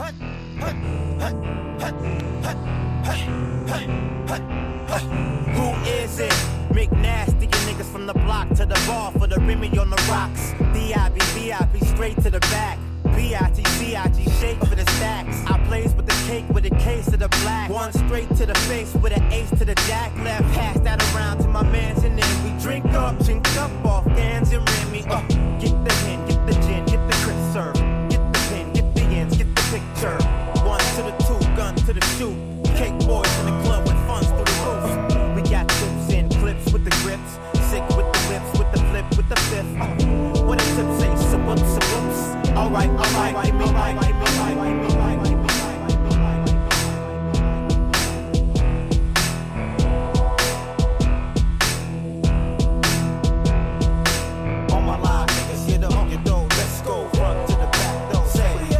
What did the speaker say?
Who is it? McNasty and niggas from the block to the bar for the Remy on the rocks. DIB, VIP, straight to the back. B-I-T, C-I-G, shake for the stacks. I plays with the cake with a case of the black. One straight to the face with an ace to the jack. Left hat boys in the club with funds through the roof. We got tips and clips with the grips, sick with the lips, with the flip, with the fifth. Oh, what a tip say, Some subups, subups. Alright, alright, give me, alright, give me.